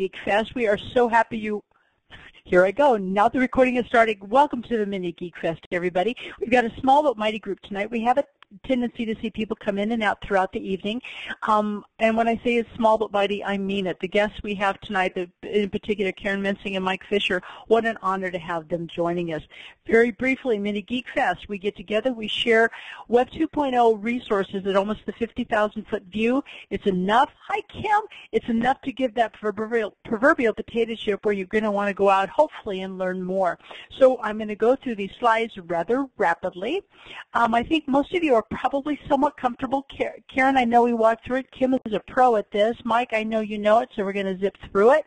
Geek Fest. We are so happy you here I go. Now the recording is starting. Welcome to the Mini Geek Fest, everybody. We've got a small but mighty group tonight. We have a tendency to see people come in and out throughout the evening. Um, and when I say it's small but mighty, I mean it. The guests we have tonight, the, in particular Karen Mensing and Mike Fisher, what an honor to have them joining us. Very briefly, Mini Geek Fest, we get together, we share Web 2.0 resources at almost the 50,000 foot view. It's enough, hi Kim, it's enough to give that proverbial, proverbial potato chip where you're going to want to go out hopefully and learn more. So I'm going to go through these slides rather rapidly. Um, I think most of you are are probably somewhat comfortable. Karen, I know we walked through it. Kim is a pro at this. Mike, I know you know it, so we're going to zip through it.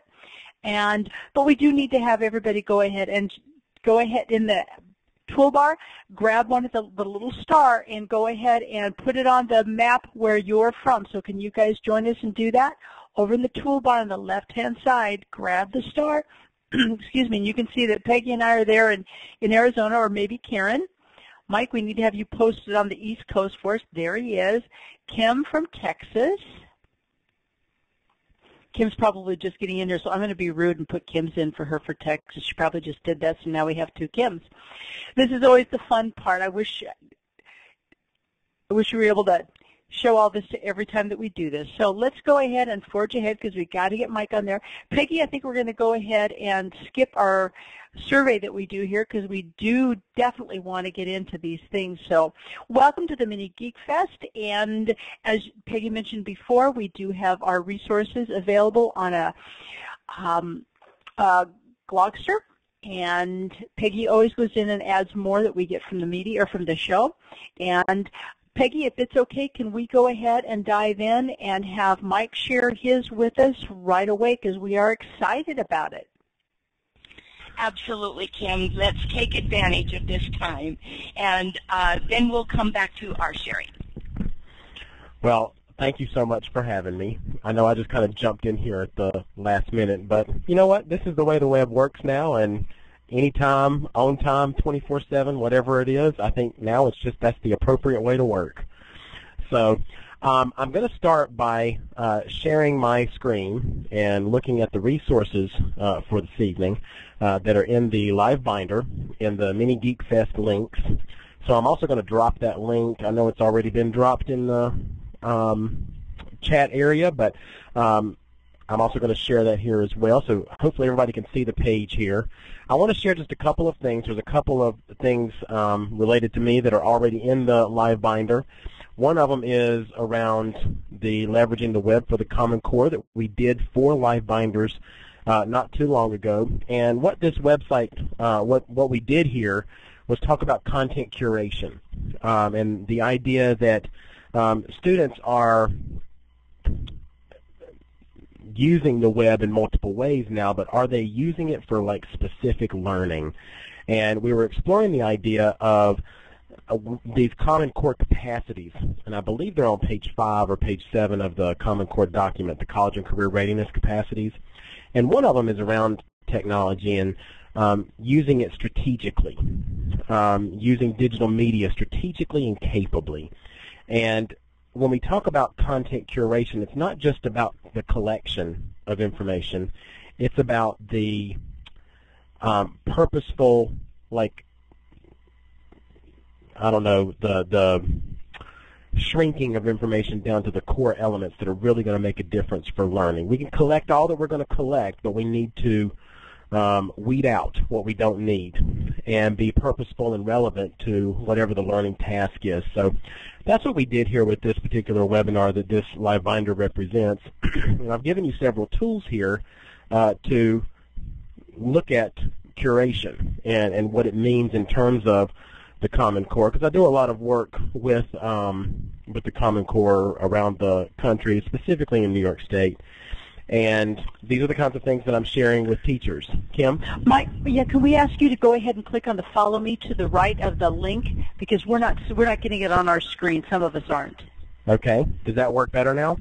And But we do need to have everybody go ahead and go ahead in the toolbar, grab one of the, the little star and go ahead and put it on the map where you're from. So can you guys join us and do that? Over in the toolbar on the left-hand side, grab the star, excuse me, and you can see that Peggy and I are there in, in Arizona, or maybe Karen. Mike, we need to have you posted on the East Coast for us. There he is. Kim from Texas. Kim's probably just getting in here, so I'm going to be rude and put Kim's in for her for Texas. She probably just did that, so now we have two Kims. This is always the fun part. I wish I wish we were able to show all this to every time that we do this. So let's go ahead and forge ahead because we've got to get Mike on there. Peggy, I think we're going to go ahead and skip our survey that we do here because we do definitely want to get into these things. So welcome to the Mini Geek Fest and as Peggy mentioned before we do have our resources available on a um, uh, Glogster and Peggy always goes in and adds more that we get from the media or from the show. And Peggy, if it's okay, can we go ahead and dive in and have Mike share his with us right away because we are excited about it. Absolutely, Kim. Let's take advantage of this time, and uh, then we'll come back to our sharing. Well, thank you so much for having me. I know I just kind of jumped in here at the last minute, but you know what? This is the way the web works now, and anytime, on time, 24-7, whatever it is, I think now it's just that's the appropriate way to work. So um, I'm going to start by uh, sharing my screen and looking at the resources uh, for this evening uh, that are in the live binder in the Mini Geek Fest links. So I'm also going to drop that link. I know it's already been dropped in the um, chat area, but um, I'm also going to share that here as well, so hopefully everybody can see the page here. I want to share just a couple of things. There's a couple of things um, related to me that are already in the live binder. One of them is around the leveraging the web for the Common Core that we did for live binders uh, not too long ago. And what this website, uh, what, what we did here was talk about content curation um, and the idea that um, students are using the web in multiple ways now, but are they using it for like specific learning? And we were exploring the idea of uh, these Common Core capacities, and I believe they're on page 5 or page 7 of the Common Core document, the college and career readiness capacities. And one of them is around technology and um, using it strategically, um, using digital media strategically and capably. And when we talk about content curation, it's not just about the collection of information. It's about the um, purposeful, like, I don't know, the the shrinking of information down to the core elements that are really going to make a difference for learning. We can collect all that we're going to collect, but we need to um, weed out what we don't need and be purposeful and relevant to whatever the learning task is. So that's what we did here with this particular webinar that this live binder represents. and I've given you several tools here uh, to look at curation and, and what it means in terms of the Common Core because I do a lot of work with um, with the Common Core around the country, specifically in New York State. And these are the kinds of things that I'm sharing with teachers. Kim? Mike, yeah, can we ask you to go ahead and click on the follow me to the right of the link because we're not we're not getting it on our screen. Some of us aren't. Okay. Does that work better now?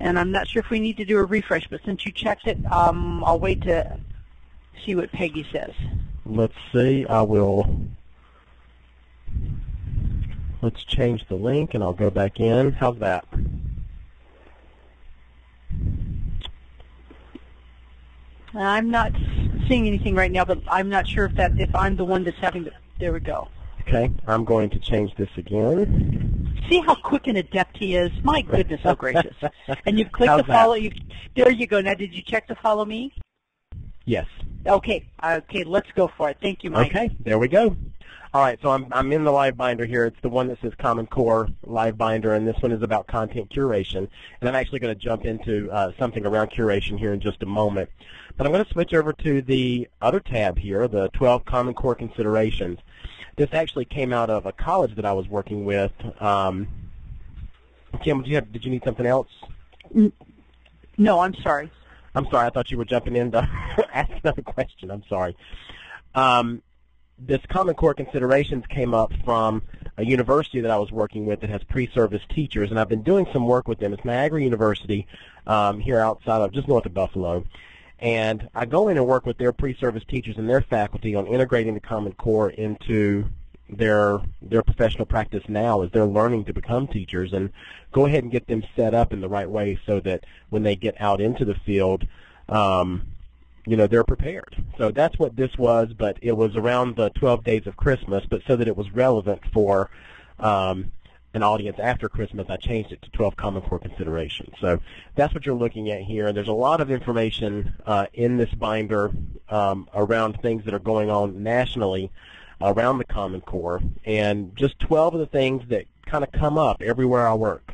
And I'm not sure if we need to do a refresh, but since you checked it, um, I'll wait to see what Peggy says. Let's see. I will. Let's change the link, and I'll go back in. How's that? I'm not seeing anything right now, but I'm not sure if that if I'm the one that's having the. There we go. Okay, I'm going to change this again. See how quick and adept he is. My goodness, how gracious! And you click How's the follow. You there you go. Now, did you check to follow me? Yes. Okay. Okay. Let's go for it. Thank you, Mike. Okay, there we go. All right, so I'm, I'm in the live binder here. It's the one that says Common Core live binder, and this one is about content curation. And I'm actually going to jump into uh, something around curation here in just a moment. But I'm going to switch over to the other tab here, the 12 Common Core considerations. This actually came out of a college that I was working with. Um, Kim, did you, have, did you need something else? No, I'm sorry. I'm sorry, I thought you were jumping in to ask another question. I'm sorry. Um, this Common Core considerations came up from a university that I was working with that has pre-service teachers, and I've been doing some work with them. It's Niagara University um, here outside of just north of Buffalo. And I go in and work with their pre-service teachers and their faculty on integrating the Common Core into their their professional practice now as they're learning to become teachers and go ahead and get them set up in the right way so that when they get out into the field, um, you know, they're prepared. So that's what this was, but it was around the 12 days of Christmas, but so that it was relevant for um, an audience after Christmas, I changed it to 12 Common Core considerations. So that's what you're looking at here. There's a lot of information uh, in this binder um, around things that are going on nationally around the Common Core, and just 12 of the things that kind of come up everywhere I work.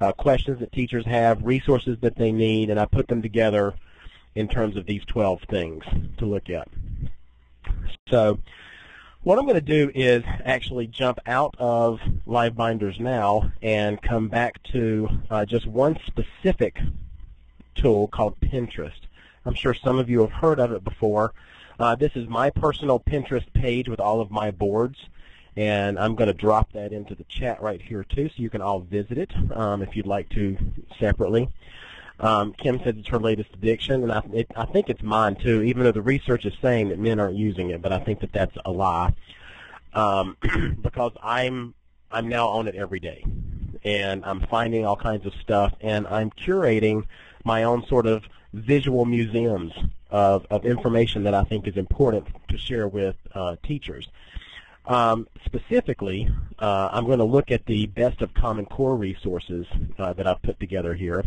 Uh, questions that teachers have, resources that they need, and I put them together in terms of these 12 things to look at. So what I'm going to do is actually jump out of Live Binders now and come back to uh, just one specific tool called Pinterest. I'm sure some of you have heard of it before. Uh, this is my personal Pinterest page with all of my boards, and I'm going to drop that into the chat right here too so you can all visit it um, if you'd like to separately. Um, Kim says it's her latest addiction, and I, it, I think it's mine too, even though the research is saying that men aren't using it, but I think that that's a lie um, because I'm I'm now on it every day, and I'm finding all kinds of stuff, and I'm curating my own sort of visual museums of, of information that I think is important to share with uh, teachers. Um, specifically, uh, I'm going to look at the best of Common Core resources uh, that I've put together here.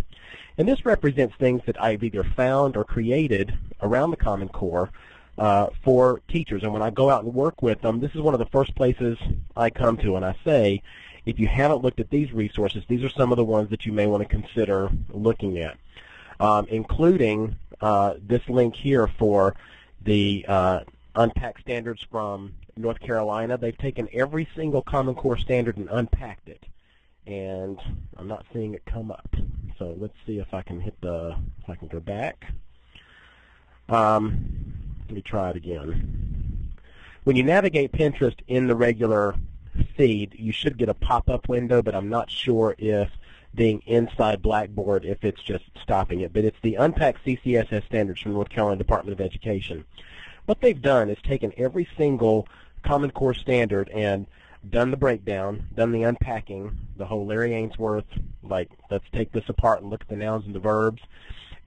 And this represents things that I've either found or created around the Common Core uh, for teachers. And when I go out and work with them, this is one of the first places I come to and I say, if you haven't looked at these resources, these are some of the ones that you may want to consider looking at, um, including uh, this link here for the uh, Unpack standards from North Carolina. They've taken every single Common Core standard and unpacked it. And I'm not seeing it come up. So let's see if I can hit the, if I can go back. Um, let me try it again. When you navigate Pinterest in the regular feed, you should get a pop-up window, but I'm not sure if being inside Blackboard, if it's just stopping it. But it's the Unpack CCSS standards from North Carolina Department of Education. What they've done is taken every single Common Core standard and done the breakdown, done the unpacking, the whole Larry Ainsworth, like let's take this apart and look at the nouns and the verbs,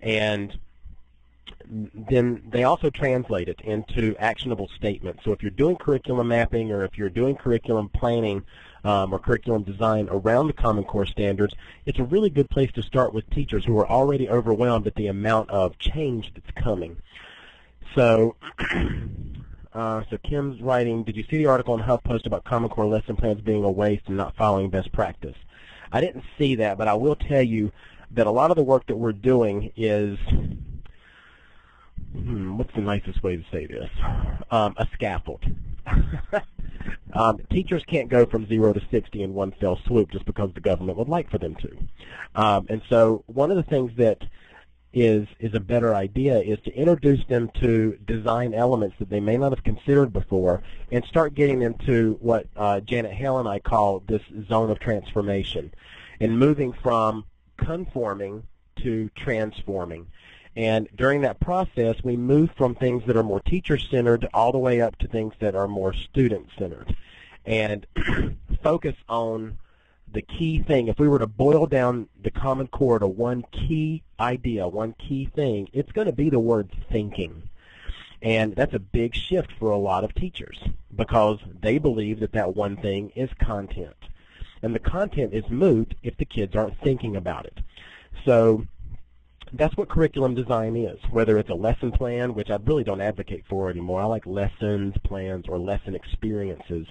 and then they also translate it into actionable statements. So if you're doing curriculum mapping or if you're doing curriculum planning um, or curriculum design around the Common Core standards, it's a really good place to start with teachers who are already overwhelmed at the amount of change that's coming. So Uh, so Kim's writing, did you see the article on HuffPost about Common Core lesson plans being a waste and not following best practice? I didn't see that, but I will tell you that a lot of the work that we're doing is, hmm, what's the nicest way to say this? Um, a scaffold. um, teachers can't go from 0 to 60 in one fell swoop just because the government would like for them to. Um, and so one of the things that is is a better idea is to introduce them to design elements that they may not have considered before and start getting them to what uh, Janet Hale and I call this zone of transformation and moving from conforming to transforming. And during that process, we move from things that are more teacher-centered all the way up to things that are more student-centered and focus on the key thing, if we were to boil down the Common Core to one key idea, one key thing, it's going to be the word thinking. And that's a big shift for a lot of teachers because they believe that that one thing is content. And the content is moot if the kids aren't thinking about it. So that's what curriculum design is, whether it's a lesson plan, which I really don't advocate for anymore. I like lessons, plans, or lesson experiences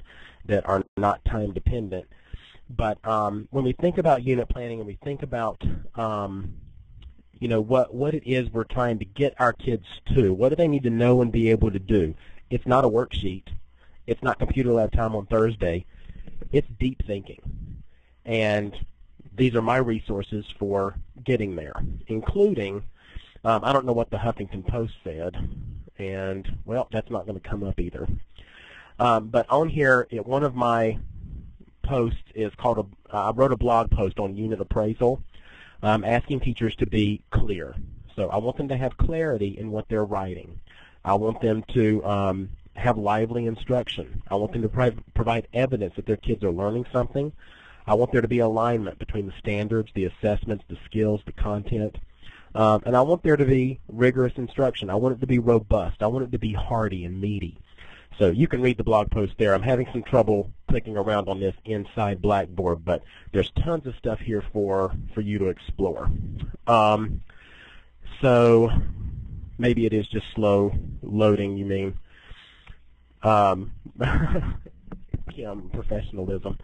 that are not time dependent. But um, when we think about unit planning and we think about um, you know what what it is we're trying to get our kids to, what do they need to know and be able to do? It's not a worksheet. It's not computer lab time on Thursday. It's deep thinking. And these are my resources for getting there, including, um, I don't know what the Huffington Post said, and, well, that's not going to come up either. Um, but on here, it, one of my posts is called, a, I wrote a blog post on unit appraisal, um, asking teachers to be clear. So I want them to have clarity in what they're writing. I want them to um, have lively instruction. I want them to pro provide evidence that their kids are learning something. I want there to be alignment between the standards, the assessments, the skills, the content. Um, and I want there to be rigorous instruction. I want it to be robust. I want it to be hearty and meaty. So you can read the blog post there. I'm having some trouble clicking around on this inside Blackboard, but there's tons of stuff here for, for you to explore. Um, so maybe it is just slow loading, you mean. Um, professionalism.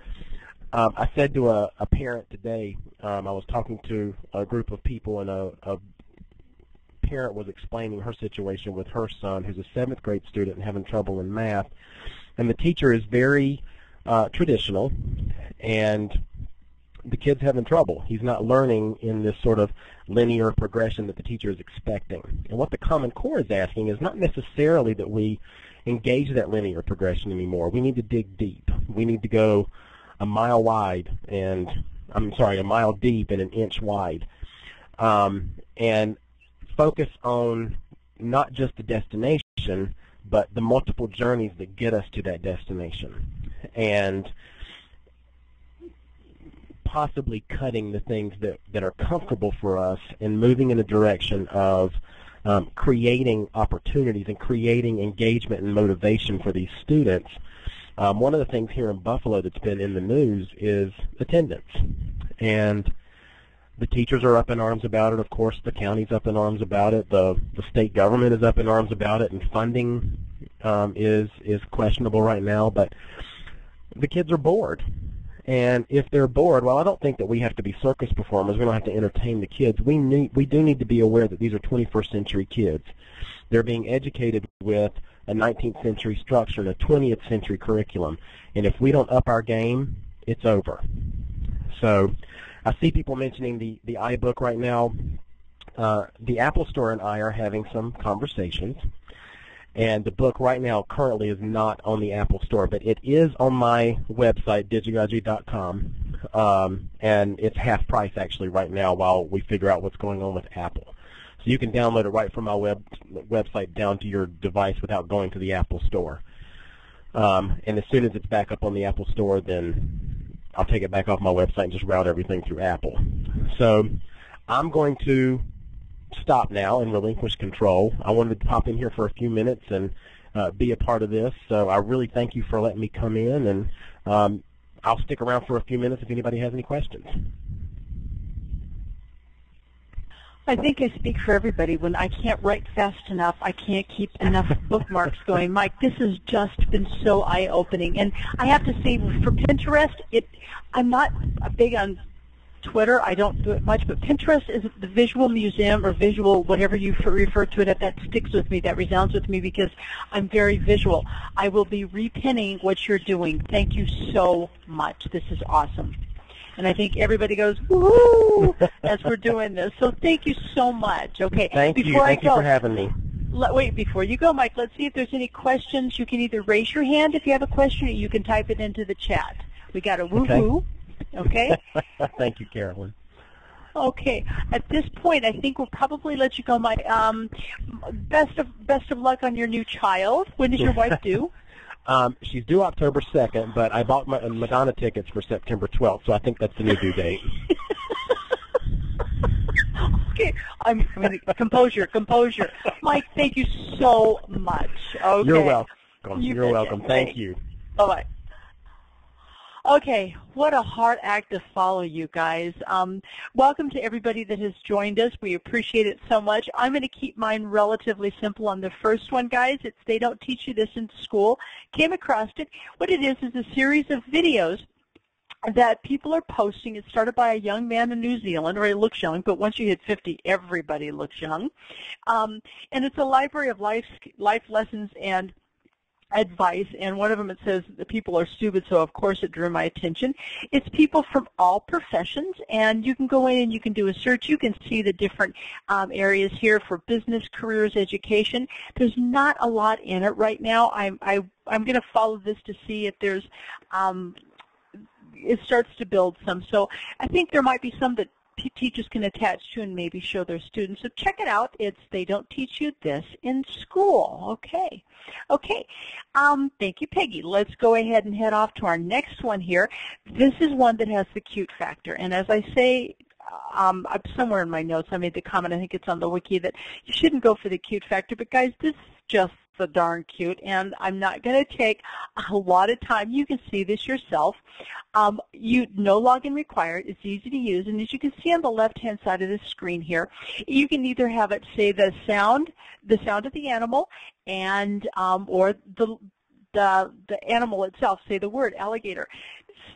Um, I said to a, a parent today, um, I was talking to a group of people, and a, a parent was explaining her situation with her son, who's a seventh grade student and having trouble in math. And the teacher is very uh, traditional, and the kid's having trouble. He's not learning in this sort of linear progression that the teacher is expecting. And what the Common Core is asking is not necessarily that we engage that linear progression anymore. We need to dig deep. We need to go a mile wide and I'm sorry, a mile deep and an inch wide, um, and focus on not just the destination, but the multiple journeys that get us to that destination, and possibly cutting the things that, that are comfortable for us and moving in the direction of um, creating opportunities and creating engagement and motivation for these students um, one of the things here in Buffalo that's been in the news is attendance. And the teachers are up in arms about it. Of course, the county's up in arms about it. The, the state government is up in arms about it. And funding um, is, is questionable right now. But the kids are bored. And if they're bored, well, I don't think that we have to be circus performers. We don't have to entertain the kids. We need, we do need to be aware that these are 21st century kids. They're being educated with a 19th century structure and a 20th century curriculum. And if we don't up our game, it's over. So I see people mentioning the, the iBook right now. Uh, the Apple Store and I are having some conversations. And the book right now currently is not on the Apple Store, but it is on my website, digigogy.com. Um, and it's half price actually right now while we figure out what's going on with Apple. So you can download it right from our web website down to your device without going to the Apple Store. Um, and as soon as it's back up on the Apple Store, then I'll take it back off my website and just route everything through Apple. So I'm going to stop now and relinquish control. I wanted to pop in here for a few minutes and uh, be a part of this. So I really thank you for letting me come in, and um, I'll stick around for a few minutes if anybody has any questions. I think I speak for everybody. When I can't write fast enough, I can't keep enough bookmarks going. Mike, this has just been so eye-opening. And I have to say, for Pinterest, it I'm not big on Twitter. I don't do it much, but Pinterest is the visual museum or visual, whatever you refer to it, that sticks with me, that resounds with me because I'm very visual. I will be repinning what you're doing. Thank you so much. This is awesome. And I think everybody goes, woo, as we're doing this. So thank you so much. Okay. Thank before you. I Thank go, you for having me. Let, wait, before you go, Mike, let's see if there's any questions. You can either raise your hand if you have a question or you can type it into the chat. We got a woo-hoo. Okay. okay? Thank you, Carolyn. Okay. At this point, I think we'll probably let you go, Mike. Um, best of best of luck on your new child. When does your wife due? Um, she's due October 2nd, but I bought my uh, Madonna tickets for September 12th, so I think that's the new due date. okay, I'm, to composure, composure. Mike, thank you so much. Okay. You're welcome. You You're welcome. Thank you. Bye-bye. Okay, what a hard act to follow, you guys. Um, welcome to everybody that has joined us. We appreciate it so much. I'm going to keep mine relatively simple on the first one, guys. It's They Don't Teach You This in School. Came across it. What it is is a series of videos that people are posting. It started by a young man in New Zealand, or he looks young, but once you hit 50, everybody looks young. Um, and it's a library of life, life lessons and advice, and one of them it says the people are stupid, so of course it drew my attention. It's people from all professions, and you can go in and you can do a search. You can see the different um, areas here for business, careers, education. There's not a lot in it right now. I, I, I'm going to follow this to see if there's um, it starts to build some. So I think there might be some that teachers can attach to and maybe show their students. So check it out. It's They Don't Teach You This in School. Okay. Okay. Um, thank you, Peggy. Let's go ahead and head off to our next one here. This is one that has the cute factor. And as I say, um, somewhere in my notes I made the comment, I think it's on the wiki, that you shouldn't go for the cute factor. But guys, this is just so darn cute, and I'm not going to take a lot of time. You can see this yourself. Um, you No login required. It's easy to use, and as you can see on the left-hand side of the screen here, you can either have it say the sound, the sound of the animal, and um, or the the the animal itself, say the word alligator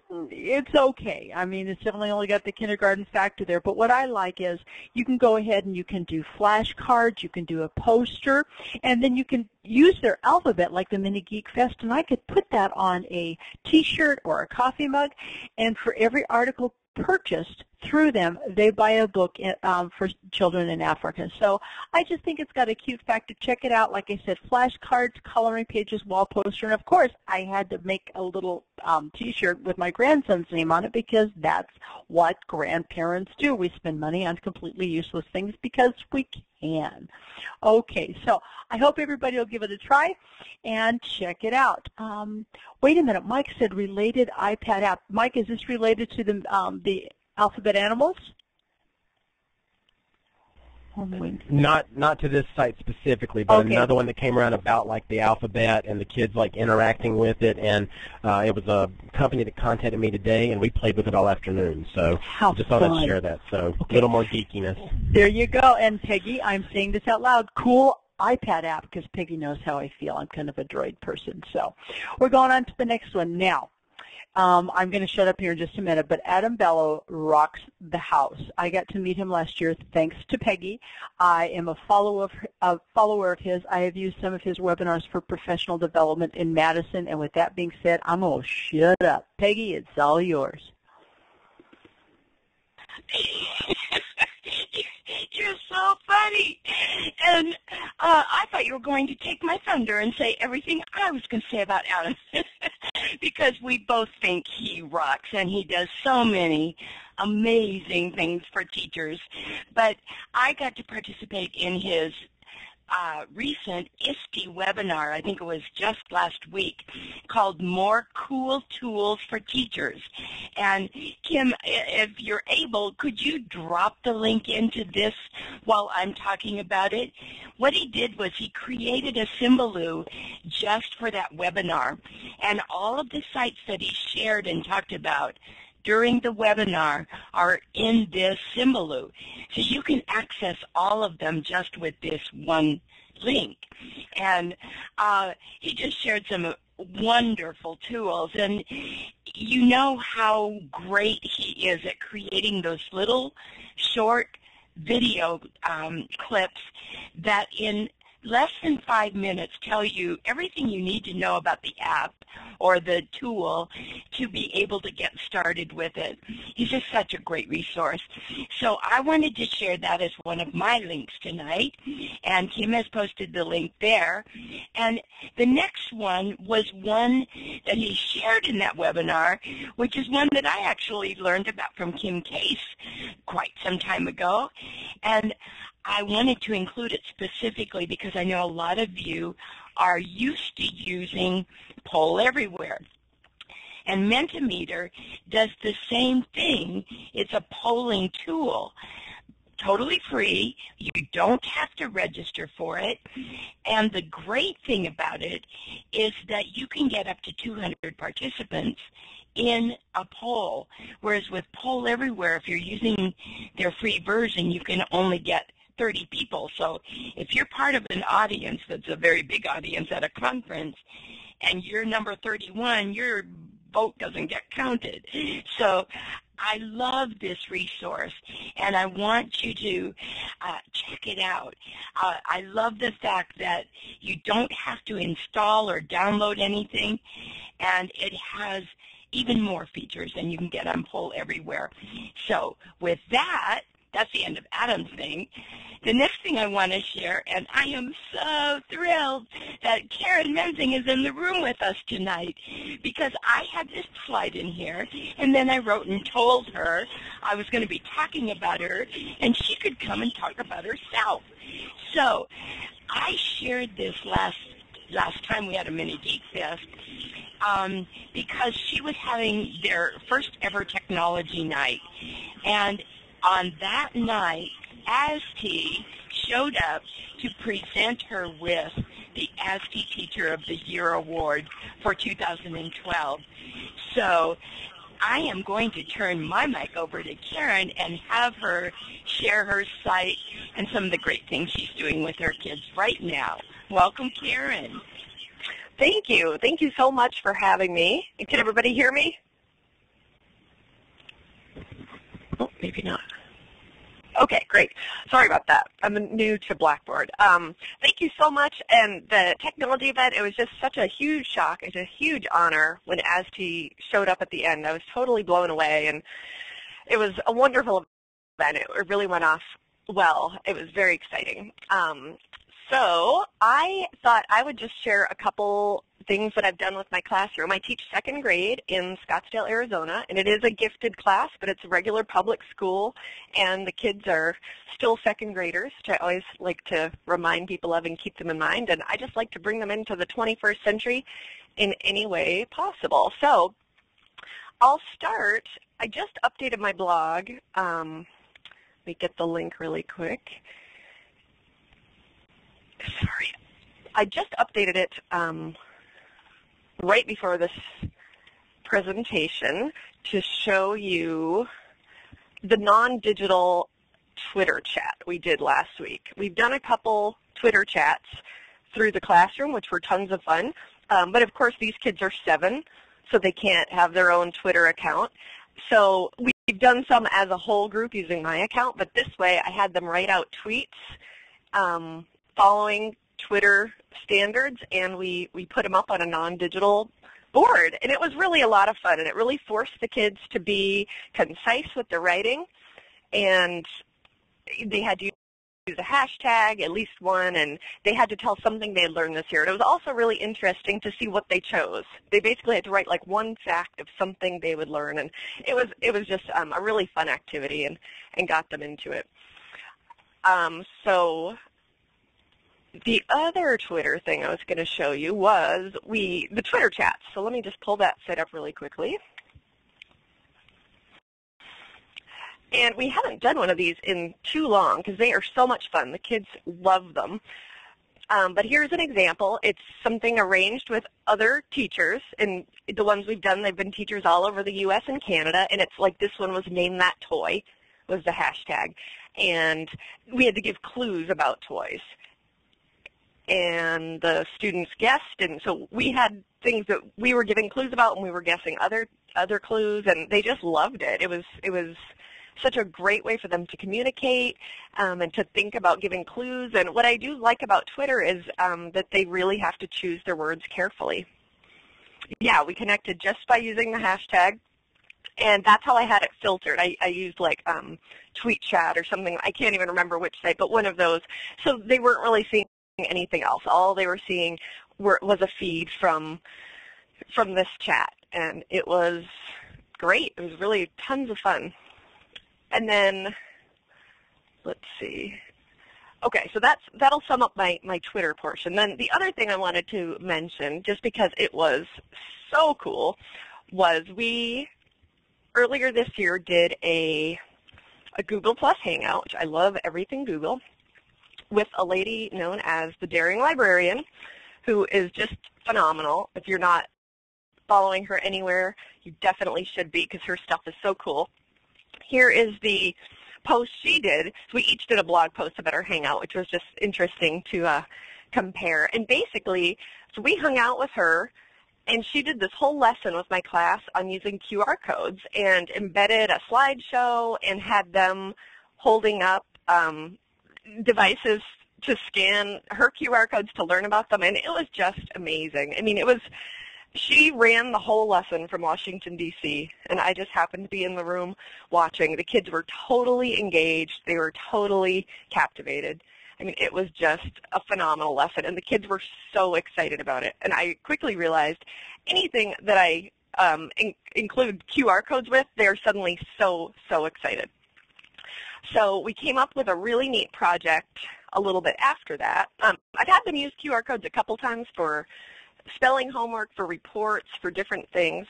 it's okay. I mean, it's definitely only got the kindergarten factor there. But what I like is you can go ahead and you can do flashcards, you can do a poster, and then you can use their alphabet like the Mini Geek Fest, and I could put that on a T-shirt or a coffee mug, and for every article purchased through them, they buy a book um, for children in Africa. So I just think it's got a cute factor. To check it out. Like I said, flashcards, coloring pages, wall poster, and of course I had to make a little um, T-shirt with my grandson's name on it because that's what grandparents do. We spend money on completely useless things because we can. Okay, so I hope everybody will give it a try and check it out. Um, wait a minute, Mike said related iPad app. Mike, is this related to the um, the alphabet animals? Not not to this site specifically, but Okay. another one that came around about like the alphabet and the kids like interacting with it, and uh, it was a company that contacted me today, and we played with it all afternoon. So How just thought fun. I'd share that. So a Okay. little more geekiness. There you go. And Peggy, I'm saying this out loud, cool iPad app because Peggy knows how I feel. I'm kind of a droid person. So we're going on to the next one now. Um, I'm going to shut up here in just a minute, but Adam Bellow rocks the house. I got to meet him last year thanks to Peggy. I am a follower of, a follower of his. I have used some of his webinars for professional development in Madison, and with that being said, I'm going to shut up. Peggy, it's all yours. You're so funny. And uh, I thought you were going to take my thunder and say everything I was going to say about Adam. because we both think he rocks and he does so many amazing things for teachers. But I got to participate in his uh, recent ISTE webinar, I think it was just last week, called More Cool Tools for Teachers. And Kim, if you're able, could you drop the link into this while I'm talking about it? What he did was he created a Symbaloo just for that webinar. And all of the sites that he shared and talked about during the webinar are in this Symbaloo. So you can access all of them just with this one link. And uh, he just shared some wonderful tools. And you know how great he is at creating those little short video um, clips that in less than five minutes tell you everything you need to know about the app or the tool to be able to get started with it. He's just such a great resource. So I wanted to share that as one of my links tonight, and Kim has posted the link there. And the next one was one that he shared in that webinar, which is one that I actually learned about from Kim Caise quite some time ago. And I wanted to include it specifically because I know a lot of you are used to using Poll Everywhere. And Mentimeter does the same thing. It's a polling tool. Totally free. You don't have to register for it. And the great thing about it is that you can get up to 200 participants in a poll. Whereas with Poll Everywhere, if you're using their free version, you can only get 30 people. So if you're part of an audience that's a very big audience at a conference, and you're number 31, your vote doesn't get counted. So I love this resource, and I want you to uh, check it out. Uh, I love the fact that you don't have to install or download anything, and it has even more features than you can get on Poll Everywhere. So with that, that's the end of Adam's thing. The next thing I want to share, and I am so thrilled that Karen Mensing is in the room with us tonight because I had this slide in here, and then I wrote and told her I was going to be talking about her, and she could come and talk about herself. So I shared this last last time we had a mini Geek Fest um, because she was having their first ever technology night. And on that night, AzTEA showed up to present her with the AzTEA Teacher of the Year Award for 2012. So I am going to turn my mic over to Karen and have her share her site and some of the great things she's doing with her kids right now. Welcome, Karen. Thank you. Thank you so much for having me. Can everybody hear me? Oh, maybe not. Okay, great. Sorry about that. I'm new to Blackboard. Um, thank you so much. And the technology event, it was just such a huge shock. It's a huge honor when AzTEA showed up at the end. I was totally blown away. And it was a wonderful event. It really went off well. It was very exciting. Um, so I thought I would just share a couple things that I've done with my classroom. I teach second grade in Scottsdale, Arizona, and it is a gifted class, but it's a regular public school, and the kids are still second graders, which I always like to remind people of and keep them in mind, and I just like to bring them into the 21st century in any way possible. So I'll start, I just updated my blog. Um, let me get the link really quick. Sorry. I just updated it um, right before this presentation to show you the non-digital Twitter chat we did last week. We've done a couple Twitter chats through the classroom, which were tons of fun. Um, but of course, these kids are seven, so they can't have their own Twitter account. So we've done some as a whole group using my account, but this way I had them write out tweets um, following Twitter standards, and we, we put them up on a non-digital board. And it was really a lot of fun, and it really forced the kids to be concise with their writing, and they had to use a hashtag, at least one, and they had to tell something they had learned this year. And it was also really interesting to see what they chose. They basically had to write like one fact of something they would learn, and it was it was just um, a really fun activity, and and got them into it. Um, so the other Twitter thing I was going to show you was we the Twitter chats. So let me just pull that set up really quickly. And we haven't done one of these in too long because they are so much fun. The kids love them. Um, but here's an example. It's something arranged with other teachers, and the ones we've done, they've been teachers all over the U.S. and Canada, and it's like this one was Name That Toy was the hashtag. And we had to give clues about toys and the students guessed, and so we had things that we were giving clues about, and we were guessing other other clues, and they just loved it. It was it was such a great way for them to communicate um, and to think about giving clues. And what I do like about Twitter is um, that they really have to choose their words carefully. Yeah, we connected just by using the hashtag, and that's how I had it filtered. I, I used like um, Tweet Chat or something. I can't even remember which site, but one of those. So they weren't really seeing anything else. All they were seeing were, was a feed from from this chat, and it was great. It was really tons of fun. And then, let's see. Okay, so that's that'll sum up my, my Twitter portion. Then the other thing I wanted to mention, just because it was so cool, was we earlier this year did a a Google Plus Hangout, which I love everything Google, with a lady known as the Daring Librarian, who is just phenomenal. If you're not following her anywhere, you definitely should be because her stuff is so cool. Here is the post she did. So we each did a blog post about our hangout, which was just interesting to uh, compare. And basically, so we hung out with her, and she did this whole lesson with my class on using QR codes and embedded a slideshow and had them holding up um, devices to scan her QR codes to learn about them, and it was just amazing. I mean, it was she ran the whole lesson from Washington, D.C., and I just happened to be in the room watching. The kids were totally engaged. They were totally captivated. I mean, it was just a phenomenal lesson, and the kids were so excited about it. And I quickly realized anything that I um, in include QR codes with, they're suddenly so, so excited. So we came up with a really neat project a little bit after that. Um, I've had them use QR codes a couple times for spelling homework, for reports, for different things.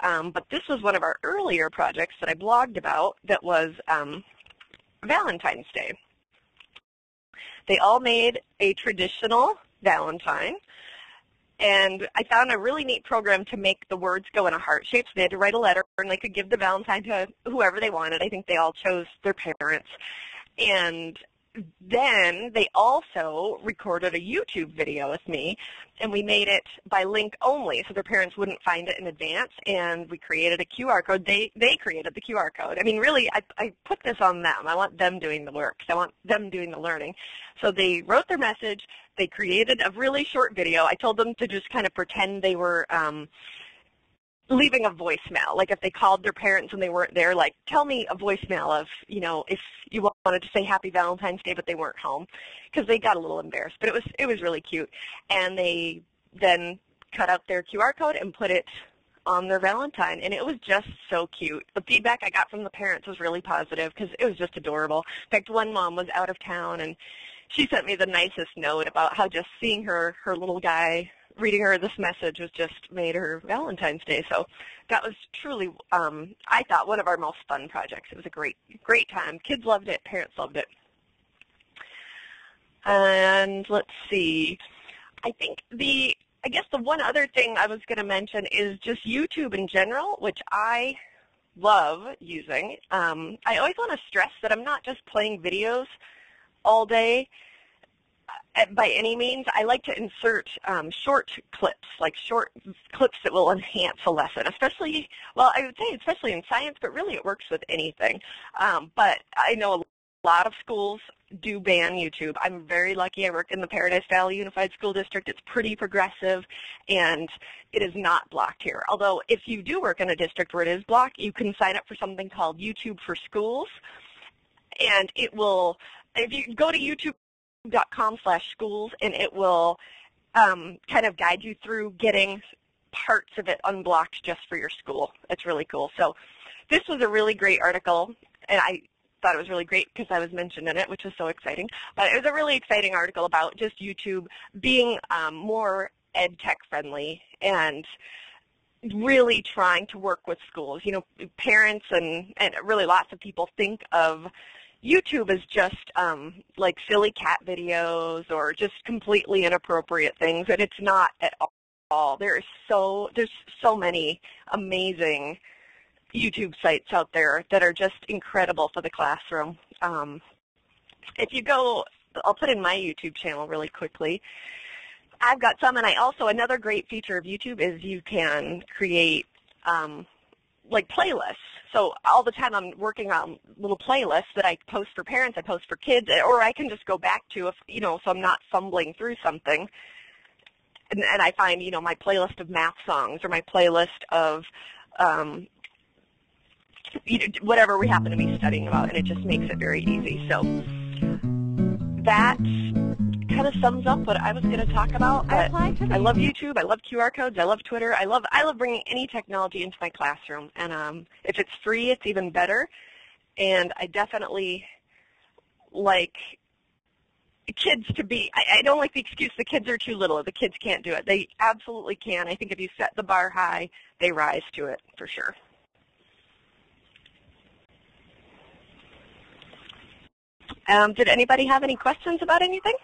Um, but this was one of our earlier projects that I blogged about that was um, Valentine's Day. They all made a traditional Valentine. And I found a really neat program to make the words go in a heart shape. So they had to write a letter, and they could give the Valentine to whoever they wanted. I think they all chose their parents. And then they also recorded a YouTube video with me, and we made it by link only, so their parents wouldn't find it in advance. And we created a QR code. They they created the QR code. I mean, really, I I put this on them. I want them doing the work. I want them doing the learning. So they wrote their message. They created a really short video. I told them to just kind of pretend they were. Um, leaving a voicemail. Like if they called their parents and they weren't there, like tell me a voicemail of, you know, if you wanted to say happy Valentine's Day but they weren't home because they got a little embarrassed. But it was it was really cute. And they then cut out their QR code and put it on their Valentine, and it was just so cute. The feedback I got from the parents was really positive because it was just adorable. In fact, one mom was out of town, and she sent me the nicest note about how just seeing her her little guy reading her this message was just made her Valentine's Day. So that was truly, um, I thought, one of our most fun projects. It was a great, great time. Kids loved it. Parents loved it. And let's see. I think the, I guess the one other thing I was going to mention is just YouTube in general, which I love using. Um, I always want to stress that I'm not just playing videos all day by any means, I like to insert um, short clips, like short clips that will enhance a lesson, especially, well, I would say especially in science, but really it works with anything. Um, but I know a lot of schools do ban YouTube. I'm very lucky I work in the Paradise Valley Unified School District. It's pretty progressive, and it is not blocked here. Although if you do work in a district where it is blocked, you can sign up for something called YouTube for Schools, and it will if you go to YouTube com slash schools and it will um, kind of guide you through getting parts of it unblocked just for your school. It's really cool. So this was a really great article and I thought it was really great because I was mentioned in it, which was so exciting. But it was a really exciting article about just YouTube being um, more ed tech friendly and really trying to work with schools. You know, parents and, and really lots of people think of YouTube is just um, like silly cat videos or just completely inappropriate things, and it's not at all. There is so there's so many amazing YouTube sites out there that are just incredible for the classroom. Um, if you go, I'll put in my YouTube channel really quickly. I've got some, and I also another great feature of YouTube is you can create um, like playlists. So all the time I'm working on little playlists that I post for parents, I post for kids, or I can just go back to if you know, so I'm not fumbling through something. And, and I find you know my playlist of math songs or my playlist of um, you know, whatever we happen to be studying about, and it just makes it very easy. So that kind of sums up what I was going to talk about. I, I love YouTube. I love QR codes. I love Twitter. I love I love bringing any technology into my classroom. And um, if it's free, it's even better. And I definitely like kids to be, I, I don't like the excuse the kids are too little, the kids can't do it. They absolutely can. I think if you set the bar high, they rise to it for sure. Um, did anybody have any questions about anything?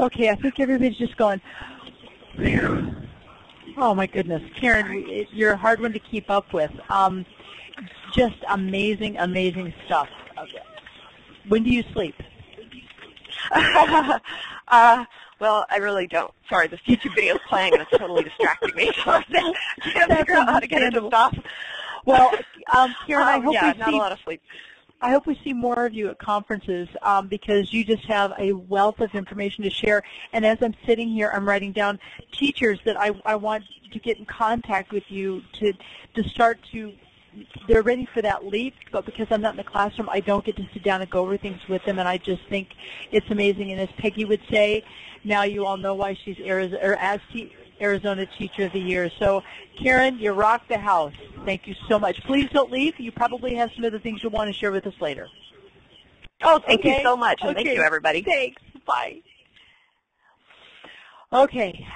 Okay, I think everybody's just going, oh my goodness. Karen, you're a hard one to keep up with. Um, just amazing, amazing stuff. When do you sleep? uh, well, I really don't. Sorry, this YouTube video is playing and it's totally distracting me. So I can't figure out how to get it to stop. Well, um, Karen, I Um, hope yeah, we not see a lot of sleep. I hope we see more of you at conferences um, because you just have a wealth of information to share. And as I'm sitting here, I'm writing down teachers that I, I want to get in contact with you to to start to. They're ready for that leap, but because I'm not in the classroom, I don't get to sit down and go over things with them. And I just think it's amazing. And as Peggy would say, now you all know why she's Arizona, or as te- Arizona Teacher of the Year. So, Karen, you rock the house. Thank you so much. Please don't leave. You probably have some other things you want to share with us later. Oh, thank Okay. you so much, and thank you, everybody. Thanks. Bye. Okay.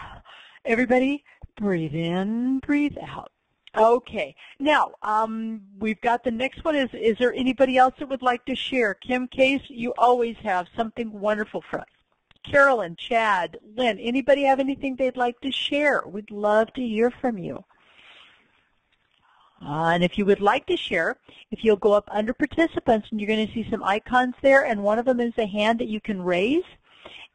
Everybody, breathe in, breathe out. Okay. Now, um, we've got the next one. Is is there anybody else that would like to share? Kim Caise, you always have something wonderful for us. Carolyn, Chad, Lynn, anybody have anything they'd like to share? We'd love to hear from you. Uh, and if you would like to share, if you'll go up under participants, and you're going to see some icons there, and one of them is a hand that you can raise.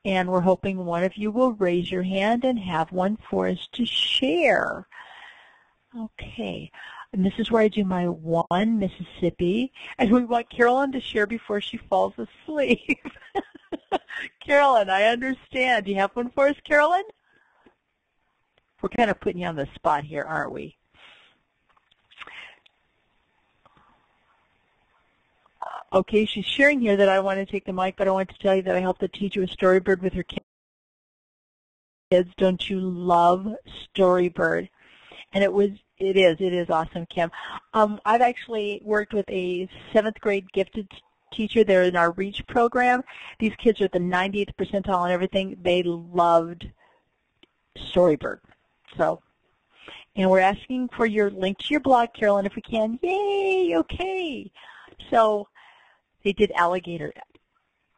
And we're hoping one of you will raise your hand and have one for us to share. Okay. And this is where I do my one Mississippi. And we want Carolyn to share before she falls asleep. Carolyn, I understand. Do you have one for us, Carolyn? We're kind of putting you on the spot here, aren't we? Okay, she's sharing here that I want to take the mic, but I want to tell you that I helped a teacher with Storybird with her kids. Don't you love Storybird? And it was, it is, it is awesome, Kim. Um, I've actually worked with a seventh grade gifted teacher. They're in our REACH program. These kids are at the 98th percentile and everything. They loved Storybird. So, and we're asking for your link to your blog, Carolyn, if we can. Yay, okay. So, they did alligator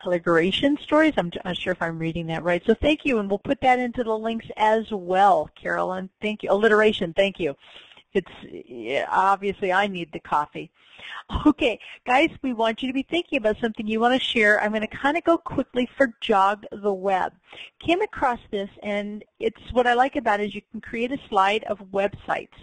alligaration stories. I'm not sure if I'm reading that right. So thank you, and we'll put that into the links as well, Carolyn. Thank you. Alliteration, thank you. It's yeah, obviously I need the coffee. Okay, guys, we want you to be thinking about something you want to share. I'm going to kind of go quickly for Jog the Web. Came across this, and it's what I like about it is you can create a slide of websites.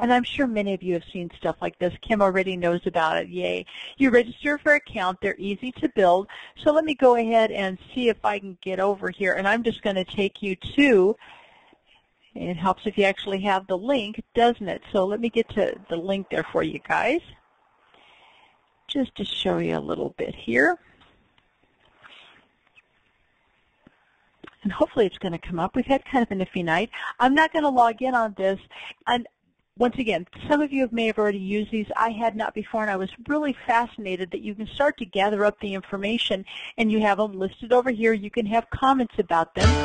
And I'm sure many of you have seen stuff like this. Kim already knows about it. Yay. You register for an account. They're easy to build. So let me go ahead and see if I can get over here. And I'm just going to take you to, it helps if you actually have the link, doesn't it? So let me get to the link there for you guys. Just to show you a little bit here. And hopefully it's going to come up. We've had kind of an iffy night. I'm not going to log in on this. And once again, some of you may have already used these. I had not before, and I was really fascinated that you can start to gather up the information, and you have them listed over here. You can have comments about them,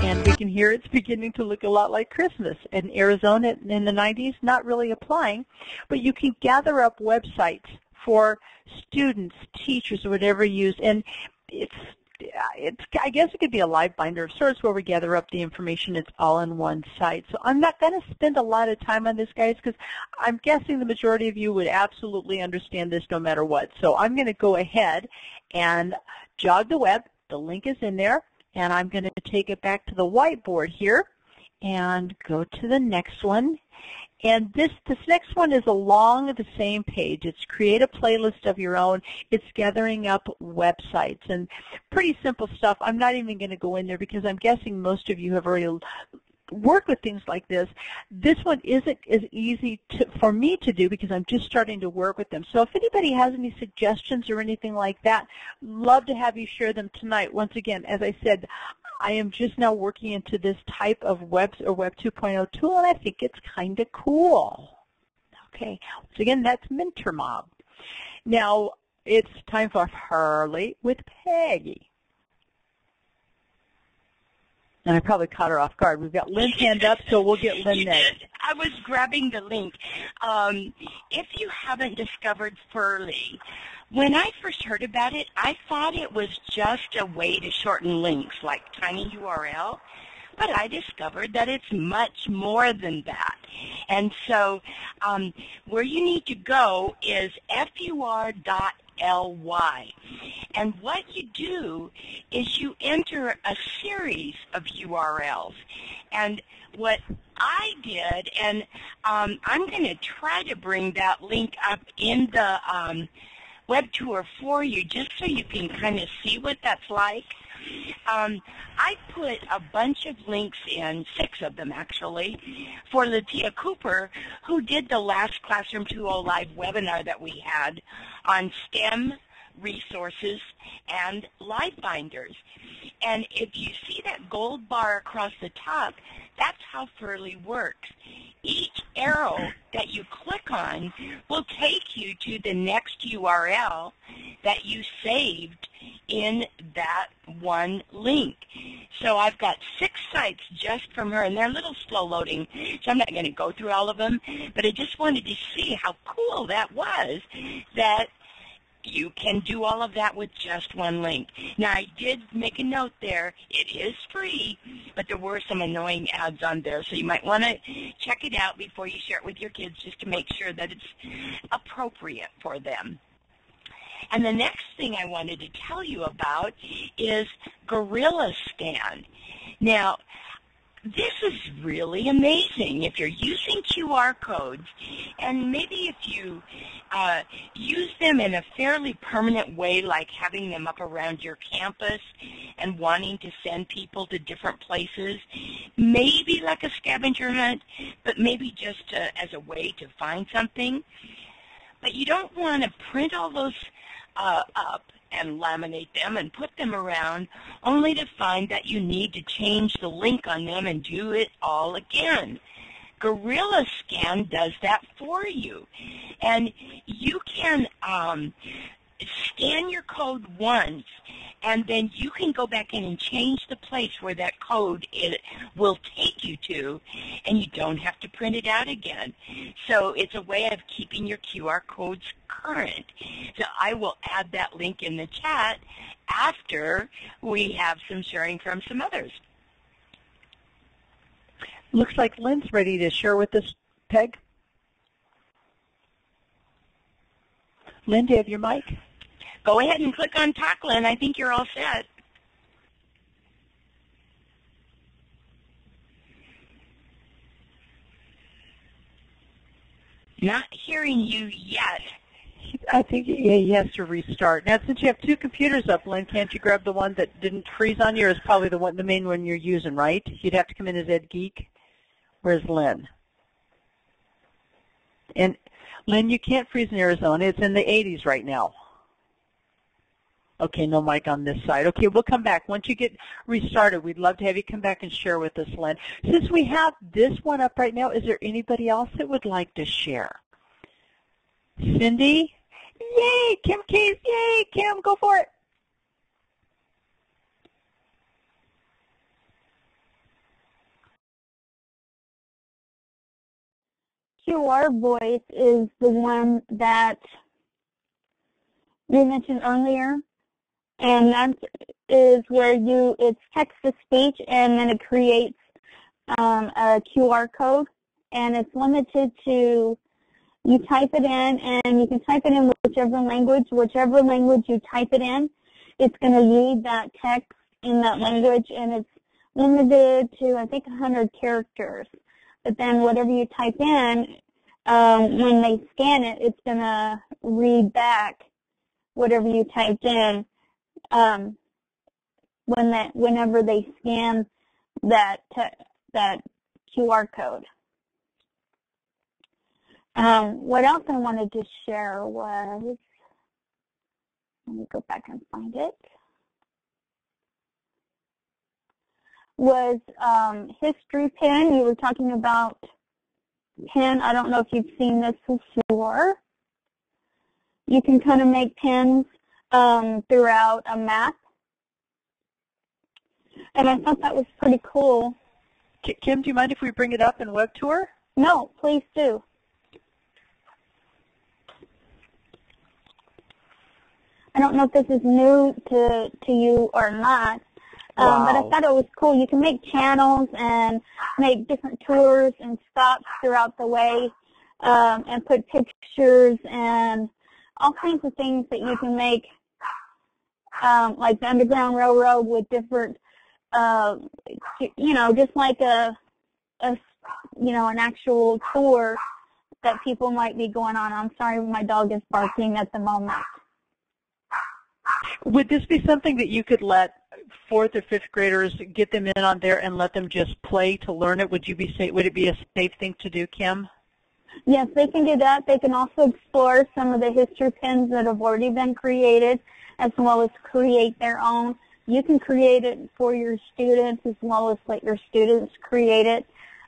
and we can hear it's beginning to look a lot like Christmas. In Arizona in the 90s, not really applying, but you can gather up websites for students, teachers, whatever use, and it's Uh, it's, I guess it could be a live binder of sorts where we gather up the information. It's all in one site. So I'm not going to spend a lot of time on this, guys, because I'm guessing the majority of you would absolutely understand this no matter what. So I'm going to go ahead and jog the web. The link is in there, and I'm going to take it back to the whiteboard here and go to the next one. And this, this next one is along the same page. It's create a playlist of your own. It's gathering up websites and pretty simple stuff. I'm not even going to go in there because I'm guessing most of you have already worked with things like this. This one isn't as easy to, for me to do because I'm just starting to work with them. So if anybody has any suggestions or anything like that, love to have you share them tonight. Once again, as I said, I am just now working into this type of Web or Web 2.0 tool, and I think it's kind of cool. Okay, once again, that's MentorMob. Now, it's time for Furly with Peggy. And I probably caught her off guard. We've got Lynn's hand up, so we'll get Lynn next. I was grabbing the link. Um, if you haven't discovered Furly, when I first heard about it, I thought it was just a way to shorten links like tiny URL, but I discovered that it's much more than that. And so um, where you need to go is fur.ly. And what you do is you enter a series of URLs. And what I did, and um, I'm going to try to bring that link up in the um, web tour for you just so you can kind of see what that's like. Um, I put a bunch of links in, six of them actually, for Latia Cooper, who did the last Classroom 2.0 live webinar that we had on STEM resources and live binders. And if you see that gold bar across the top, that's how Furly works. Each arrow that you click on will take you to the next URL that you saved in that one link. So I've got six sites just from her, and they're a little slow loading, so I'm not going to go through all of them, but I just wanted to see how cool that was that you can do all of that with just one link. Now, I did make a note there. It is free, but there were some annoying ads on there, so you might want to check it out before you share it with your kids just to make sure that it's appropriate for them. And the next thing I wanted to tell you about is Gorilla Scan. Now, this is really amazing if you're using QR codes and maybe if you uh, use them in a fairly permanent way like having them up around your campus and wanting to send people to different places, maybe like a scavenger hunt, but maybe just to, as a way to find something. But you don't want to print all those uh, up and laminate them and put them around only to find that you need to change the link on them and do it all again. Gorilla Scan does that for you. And you can um, scan your code once and then you can go back in and change the place where that code it will take you to, and you don't have to print it out again. So it's a way of keeping your QR codes current. So I will add that link in the chat after we have some sharing from some others. Looks like Lynn's ready to share with us, Peg. You have your mic? Go ahead and click on Talk, Lynn. I think you're all set. Not hearing you yet. I think he has to restart. Now, since you have two computers up, Lynn, can't you grab the one that didn't freeze on you? Is probably the one, the main one you're using, right? You'd have to come in as Ed Geek. Where's Lynn? And Lynn, you can't freeze in Arizona. It's in the 80s right now. Okay, no mic on this side. Okay, we'll come back. Once you get restarted, we'd love to have you come back and share with us, Lynn. Since we have this one up right now, is there anybody else that would like to share? Cindy? Yay! Kim Caise, yay! Kim, go for it! QR voice is the one that we mentioned earlier, and that is where you it's text to speech, and then it creates um, a QR code, and it's limited to you type it in, and you can type it in whichever language, whichever language you type it in, it's going to read that text in that language, and it's limited to I think 100 characters. But then whatever you type in, um, when they scan it, it's going to read back whatever you typed in um, when that whenever they scan that that QR code. Um, what else I wanted to share was, let me go back and find it, was um, History Pin. You were talking about pin. I don't know if you've seen this before. you can kind of make pins um, throughout a map. And I thought that was pretty cool. Kim, do you mind if we bring it up in web tour? No, please do. I don't know if this is new to, to you or not, um, but I thought it was cool. You can make channels and make different tours and stops throughout the way um, and put pictures and all kinds of things that you can make, um, like the Underground Railroad with different, uh, you know, just like a, a, you know, an actual tour that people might be going on. I'm sorry, my dog is barking at the moment. Would this be something that you could let fourth or fifth graders get them in on there and let them just play to learn it? Would you be would it be a safe thing to do, Kim? Yes, they can do that. They can also explore some of the history pins that have already been created as well as create their own. You can create it for your students as well as let your students create it.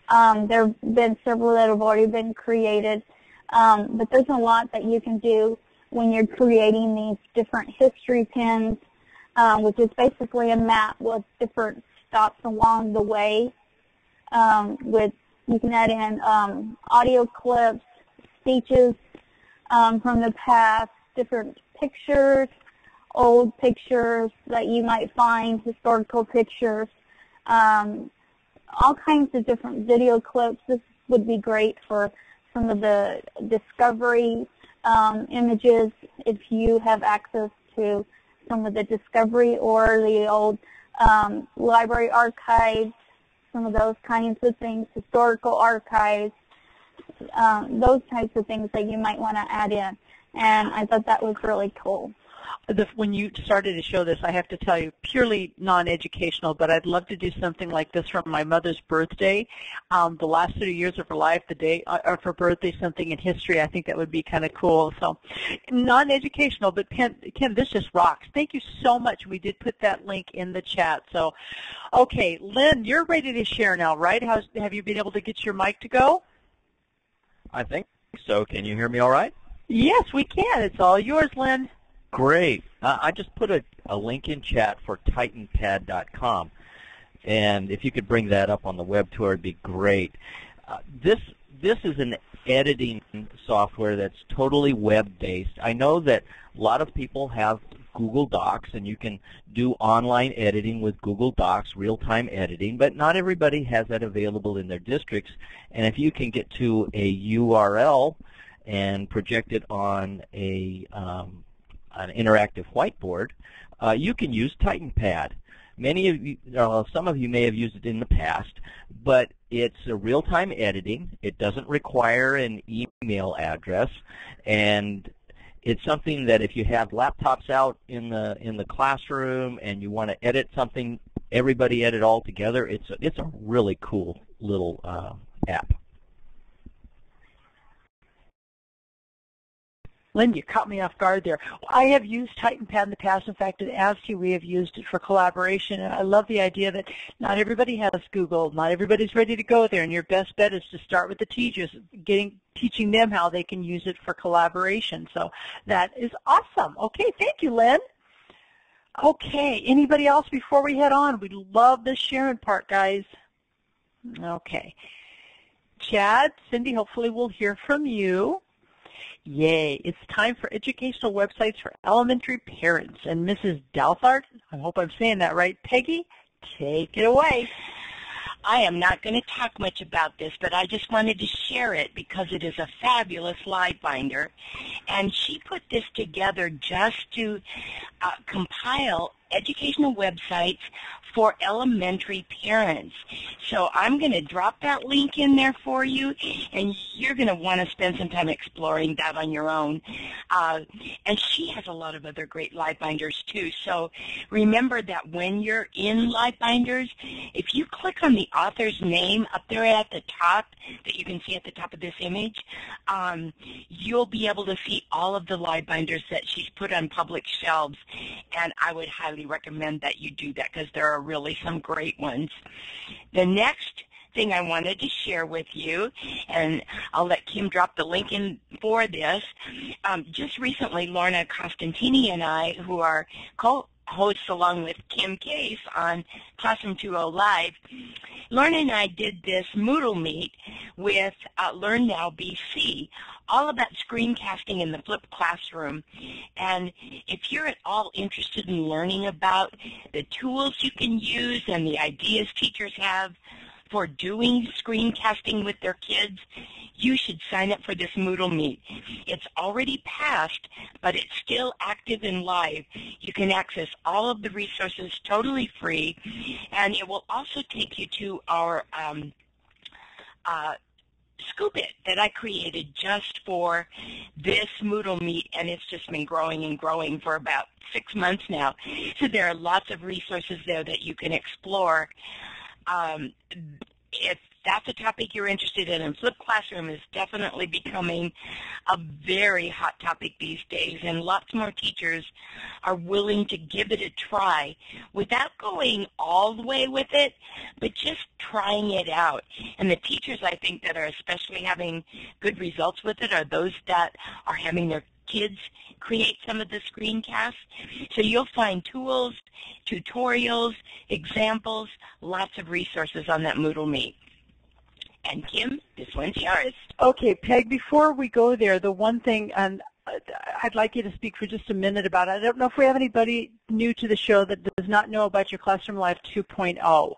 Um, there have been several that have already been created, um, but there's a lot that you can do when you're creating these different history pins, uh, which is basically a map with different stops along the way. Um, with you can add in um, audio clips, speeches um, from the past, different pictures, old pictures that you might find, historical pictures, um, all kinds of different video clips. This would be great for some of the discovery um, images if you have access to some of the discovery or the old um, library archives, some of those kinds of things, historical archives, um, those types of things that you might want to add in. And I thought that was really cool the, when you started to show this, I have to tell you, purely non-educational, but I'd love to do something like this for my mother's birthday. Um, the last 30 years of her life, the day uh, of her birthday, something in history, I think that would be kind of cool. So non-educational, but Ken, Kim, this just rocks. Thank you so much. We did put that link in the chat. So, okay, Lynn, you're ready to share now, right? How's, have you been able to get your mic to go? I think so. Can you hear me all right? Yes, we can. It's all yours, Lynn. Great. Uh, I just put a, a link in chat for titanpad.com. And if you could bring that up on the web tour, it'd be great. Uh, this this is an editing software that's totally web-based. I know that a lot of people have Google Docs, and you can do online editing with Google Docs, real-time editing, but not everybody has that available in their districts. And if you can get to a URL and project it on a um, an interactive whiteboard, uh, you can use TitanPad. Many of you, uh, some of you may have used it in the past, but it's a real-time editing. It doesn't require an email address, and it's something that if you have laptops out in the in the classroom and you want to edit something, everybody edit all together. It's a, it's a really cool little uh, app. Lynn, you caught me off guard there. I have used TitanPad in the past. In fact, at AzTEA, we have used it for collaboration. And I love the idea that not everybody has Google. Not everybody's ready to go there. And your best bet is to start with the teachers, getting teaching them how they can use it for collaboration. So that is awesome. Okay, thank you, Lynn. Okay, anybody else before we head on? We love the sharing part, guys. Okay. Chad, Cindy, hopefully we'll hear from you. Yay, it's time for educational websites for elementary parents. And Mrs. Douthart, I hope I'm saying that right, Peggy, take it away. I am not going to talk much about this, but I just wanted to share it because it is a fabulous live binder. And she put this together just to uh, compile educational websites for elementary parents. So I'm going to drop that link in there for you, and you're going to want to spend some time exploring that on your own. Uh, and she has a lot of other great live binders too. So remember that when you're in live binders, if you click on the author's name up there at the top that you can see at the top of this image, um, you'll be able to see all of the live binders that she's put on public shelves. And I would highly recommend that you do that because there are really some great ones. The next thing I wanted to share with you, and I'll let Kim drop the link in for this. Um, just recently, Lorna Costantini and I, who are co hosts along with Kim Caise on Classroom 2.0 Live, Lorna and I did this Moodle Meet with uh, Learn Now BC, all about screencasting in the flipped classroom. And if you're at all interested in learning about the tools you can use and the ideas teachers have for doing screencasting with their kids, you should sign up for this Moodle Meet. It's already passed, but it's still active and live. You can access all of the resources totally free, and it will also take you to our um, uh, Scoop It that I created just for this Moodle Meet, and it's just been growing and growing for about six months now. So there are lots of resources there that you can explore. Um, if that's a topic you're interested in, and flipped classroom is definitely becoming a very hot topic these days, and lots more teachers are willing to give it a try without going all the way with it, but just trying it out. And the teachers, I think, that are especially having good results with it are those that are having their kids create some of the screencasts. So you'll find tools, tutorials, examples, lots of resources on that Moodle Meet. And Kim, this one's yours. Okay, Peg, before we go there, the one thing, and I'd like you to speak for just a minute about it. I don't know if we have anybody new to the show that does not know about your Classroom Live 2.0.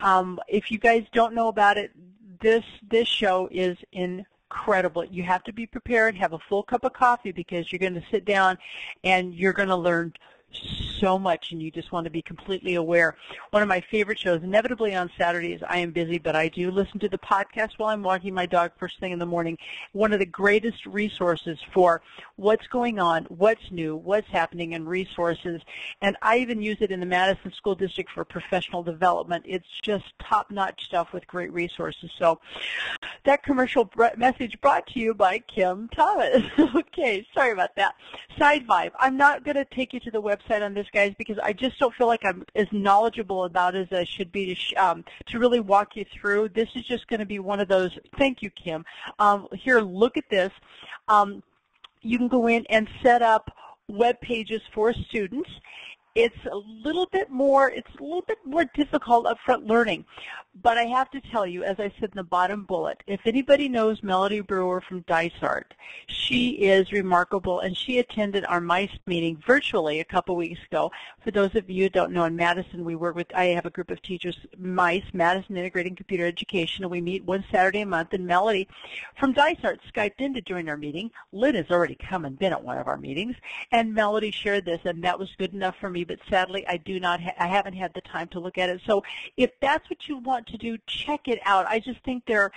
Um, if you guys don't know about it, this this show is in incredible. You have to be prepared, have a full cup of coffee because you're going to sit down and you're going to learn so much and you just want to be completely aware. One of my favorite shows, inevitably on Saturdays, I am busy, but I do listen to the podcast while I'm walking my dog first thing in the morning. One of the greatest resources for what's going on, what's new, what's happening, and resources. And I even use it in the Madison School District for professional development. It's just top-notch stuff with great resources. So that commercial message brought to you by Kim Thomas. okay, sorry about that. Side Vibe. I'm not going to take you to the website on this, guys, because I just don't feel like I'm as knowledgeable about as I should be to, um, to really walk you through. This is just going to be one of those, thank you, Kim. Um, here, look at this. Um, you can go in and set up web pages for students it's a little bit more, it's a little bit more difficult upfront learning. But I have to tell you, as I said in the bottom bullet, if anybody knows Melody Brewer from Dysart, she is remarkable, and she attended our MICE meeting virtually a couple weeks ago. For those of you who don't know, in Madison, we work with, I have a group of teachers, MICE, Madison Integrating Computer Education, and we meet one Saturday a month, and Melody from Dysart Skyped in to join our meeting. Lynn has already come and been at one of our meetings, and Melody shared this, and that was good enough for me but sadly I do not, I haven't had the time to look at it. So if that's what you want to do, check it out. I just think there,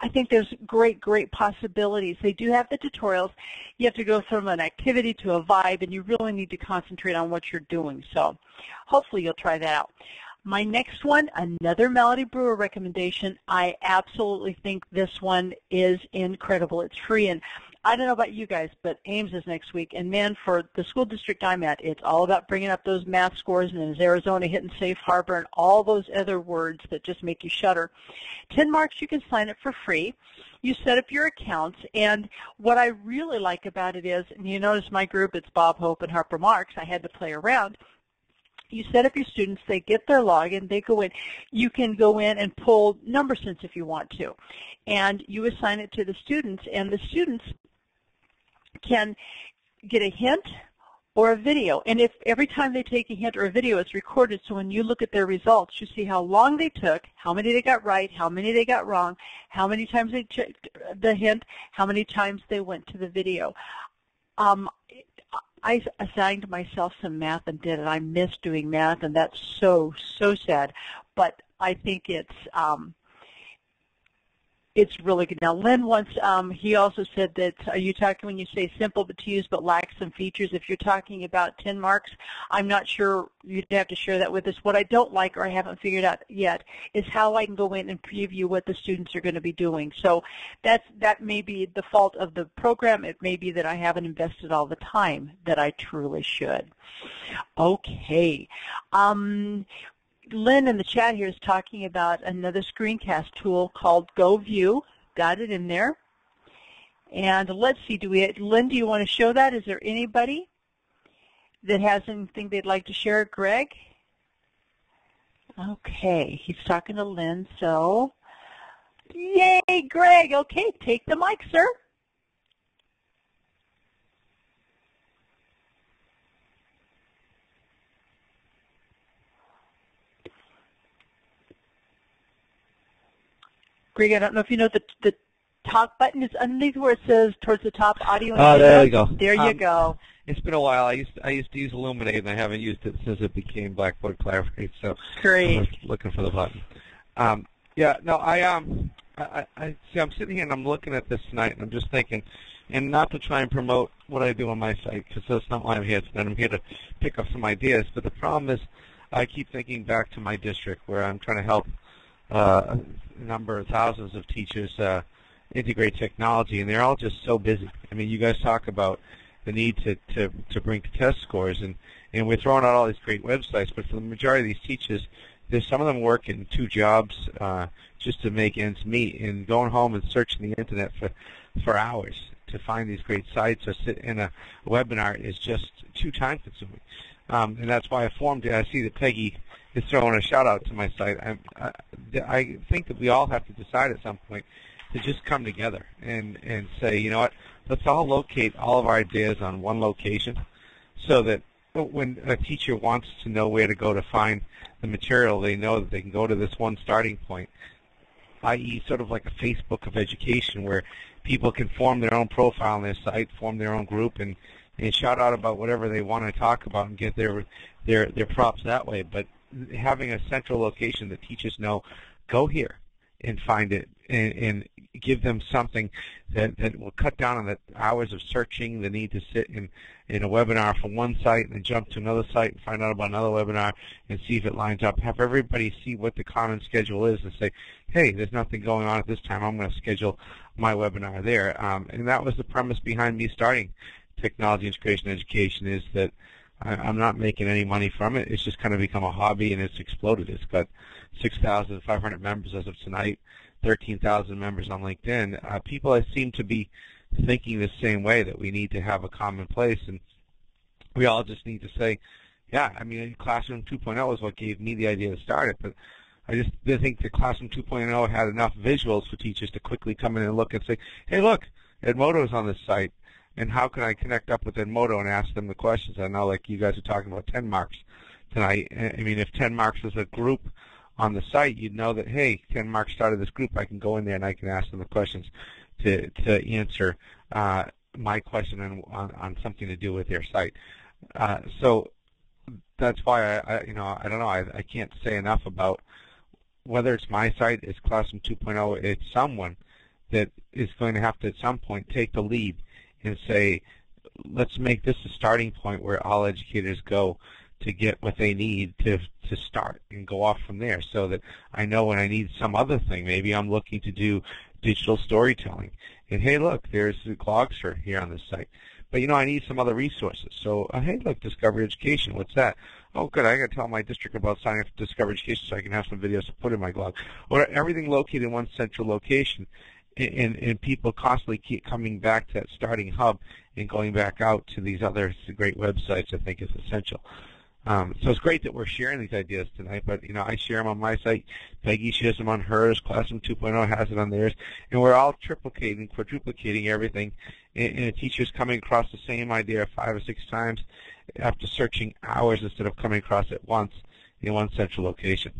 I think there's great, great possibilities. They do have the tutorials. You have to go from an activity to a vibe, and you really need to concentrate on what you're doing. So hopefully you'll try that out. My next one, another Melody Brewer recommendation. I absolutely think this one is incredible. It's free, and I don't know about you guys, but AIMS is next week. And man, for the school district I'm at, it's all about bringing up those math scores and is Arizona hitting safe harbor and all those other words that just make you shudder. TenMarks, you can sign up for free. You set up your accounts, and what I really like about it is, and you notice my group, it's Bob Hope and Harper Marks. I had to play around you set up your students, they get their login, they go in. You can go in and pull number sense if you want to. And you assign it to the students, and the students can get a hint or a video. And if every time they take a hint or a video, it's recorded, so when you look at their results, you see how long they took, how many they got right, how many they got wrong, how many times they checked the hint, how many times they went to the video. Um, I assigned myself some math and did it. I miss doing math, and that's so, so sad. But I think it's um, it's really good. Now, Lynn wants, um, he also said that, are you talking when you say simple but to use but lacks some features? If you're talking about TenMarks, I'm not sure you'd have to share that with us. What I don't like or I haven't figured out yet is how I can go in and preview what the students are going to be doing. So that's, that may be the fault of the program. It may be that I haven't invested all the time that I truly should. Okay. Um, Lynn in the chat here is talking about another screencast tool called GoView. Got it in there. And let's see, do we, Lynn, do you want to show that? Is there anybody that has anything they'd like to share? Greg? Okay, he's talking to Lynn, so yay, Greg. Okay, take the mic, sir. Greg, I don't know if you know the the talk button is underneath where it says towards the top audio. Oh, there you go. There you um, go. It's been a while. I used I used to use Elluminate, and I haven't used it since it became Blackboard Collaborate. So Great. I was looking for the button. Um, yeah, no, I um, I, I see. I'm sitting here and I'm looking at this tonight, and I'm just thinking, and not to try and promote what I do on my site, because that's not why I'm here tonight. I'm here to pick up some ideas. But the problem is, I keep thinking back to my district where I'm trying to help uh, number of thousands of teachers uh, integrate technology, and they're all just so busy. I mean, you guys talk about the need to, to, to bring test scores, and, and we're throwing out all these great websites, but for the majority of these teachers, there's some of them working two jobs uh, just to make ends meet, and going home and searching the internet for, for hours to find these great sites or sit in a webinar is just too time consuming. Um, and that's why I formed it. I see that Peggy is throwing a shout out to my site. I, I, I think that we all have to decide at some point to just come together and, and say, you know what, let's all locate all of our ideas on one location so that when a teacher wants to know where to go to find the material, they know that they can go to this one starting point, i.e. sort of like a Facebook of education where people can form their own profile on their site, form their own group, and, and shout out about whatever they want to talk about and get their, their, their props that way. But having a central location that teachers know, go here and find it and, and give them something that, that will cut down on the hours of searching, the need to sit in, in a webinar from one site and then jump to another site and find out about another webinar and see if it lines up. Have everybody see what the common schedule is and say, hey, there's nothing going on at this time. I'm going to schedule my webinar there. Um, and that was the premise behind me starting technology integration education is that I, I'm not making any money from it. It's just kind of become a hobby, and it's exploded. It's got 6,500 members as of tonight, 13,000 members on LinkedIn. Uh, people seem to be thinking the same way that we need to have a common place, and we all just need to say, yeah, I mean, Classroom 2.0 is what gave me the idea to start it, but I just didn't think the Classroom 2.0 had enough visuals for teachers to quickly come in and look and say, hey, look, Edmodo's on this site and how can I connect up with Edmodo and ask them the questions? I know like you guys are talking about TenMarks tonight. I mean, if TenMarks was a group on the site, you'd know that, hey, TenMarks started this group. I can go in there and I can ask them the questions to, to answer uh, my question on, on, on, something to do with their site. Uh, so that's why I, I, you know, I don't know, I, I can't say enough about whether it's my site, it's Classroom 2.0, it's someone that is going to have to at some point take the lead and say, let's make this a starting point where all educators go to get what they need to to start and go off from there so that I know when I need some other thing, maybe I'm looking to do digital storytelling. And hey, look, there's the Glogster here on this site. But you know, I need some other resources. So, uh, hey, look, Discovery Education, what's that? Oh, good, I got to tell my district about signing up for Discovery Education so I can have some videos to put in my blog. Or everything located in one central location and, and people constantly keep coming back to that starting hub and going back out to these other great websites I think is essential. Um, so it's great that we're sharing these ideas tonight, but you know I share them on my site. Peggy shares them on hers. Classroom 2.0 has it on theirs, and we're all triplicating, quadruplicating everything. And, and a teacher's coming across the same idea five or six times after searching hours instead of coming across it once in one central location.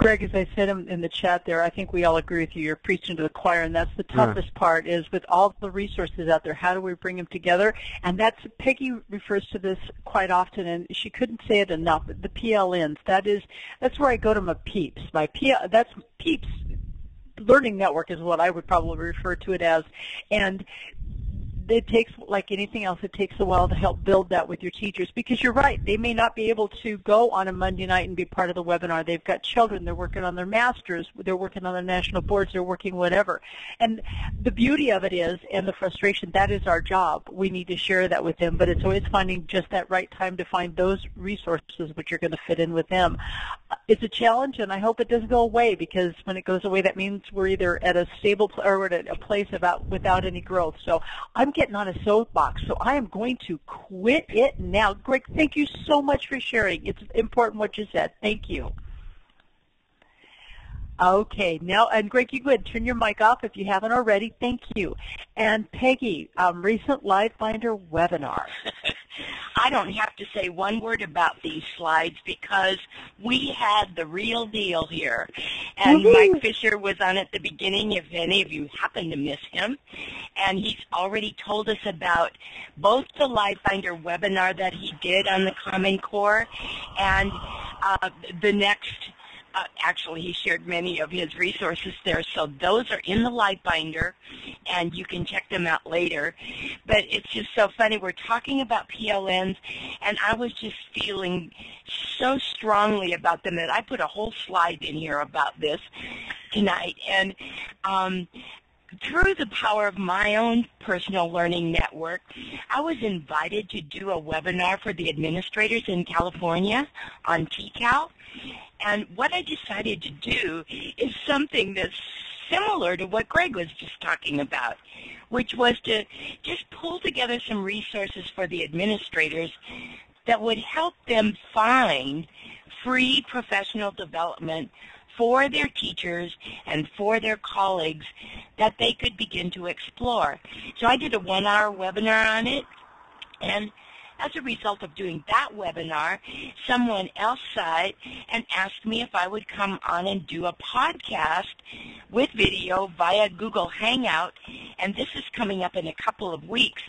Greg, as I said in, the chat there, I think we all agree with you. You're preaching to the choir, and that's the toughest yeah. part is with all the resources out there, how do we bring them together? And that's, Peggy refers to this quite often, and she couldn't say it enough, the PLNs. That is, that's where I go to my PEEPs. My P, that's PEEPs Learning Network is what I would probably refer to it as. And it takes, like anything else, it takes a while to help build that with your teachers because you're right. They may not be able to go on a Monday night and be part of the webinar. They've got children. They're working on their masters. They're working on their national boards. They're working whatever. And the beauty of it is, and the frustration, that is our job. We need to share that with them, but it's always finding just that right time to find those resources which are going to fit in with them. It's a challenge, and I hope it doesn't go away because when it goes away, that means we're either at a stable or we're at a place about without any growth. So I'm getting on a soapbox, so I am going to quit it now. Greg, thank you so much for sharing. It's important what you said. Thank you. Okay, now, and Greg, you go ahead and turn your mic off if you haven't already. Thank you. And Peggy, um, recent LiveBinder webinar. I don't have to say one word about these slides because we had the real deal here. And Mike Fisher was on at the beginning, if any of you happen to miss him. And he's already told us about both the LiveBinder webinar that he did on the Common Core and uh, the next uh, actually he shared many of his resources there. So those are in the LiveBinder, and you can check them out later. But it's just so funny. We're talking about PLNs, and I was just feeling so strongly about them that I put a whole slide in here about this tonight. And um, through the power of my own personal learning network, I was invited to do a webinar for the administrators in California on TICAL. And what I decided to do is something that's similar to what Greg was just talking about, which was to just pull together some resources for the administrators that would help them find free professional development for their teachers and for their colleagues that they could begin to explore. So I did a one-hour webinar on it, and as a result of doing that webinar, someone else saw it and asked me if I would come on and do a podcast with video via Google Hangout, and this is coming up in a couple of weeks,